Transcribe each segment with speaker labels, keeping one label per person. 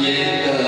Speaker 1: Yeah,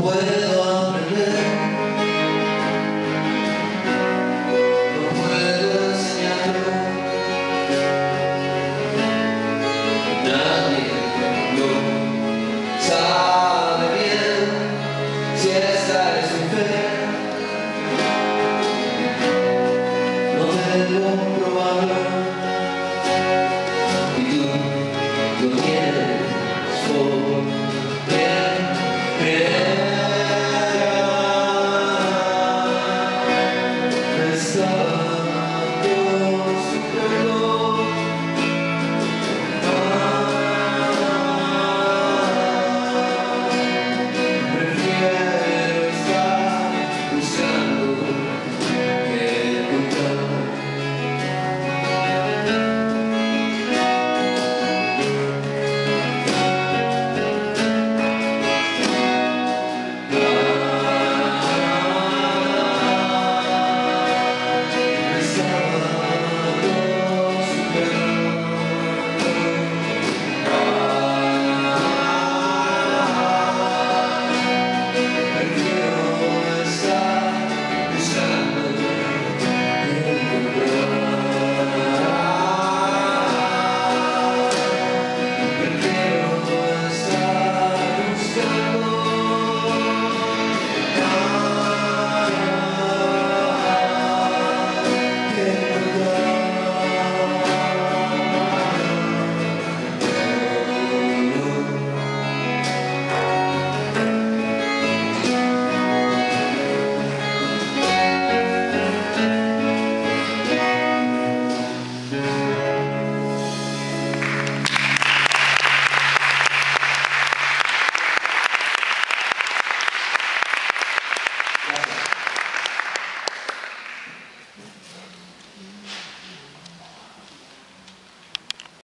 Speaker 1: What.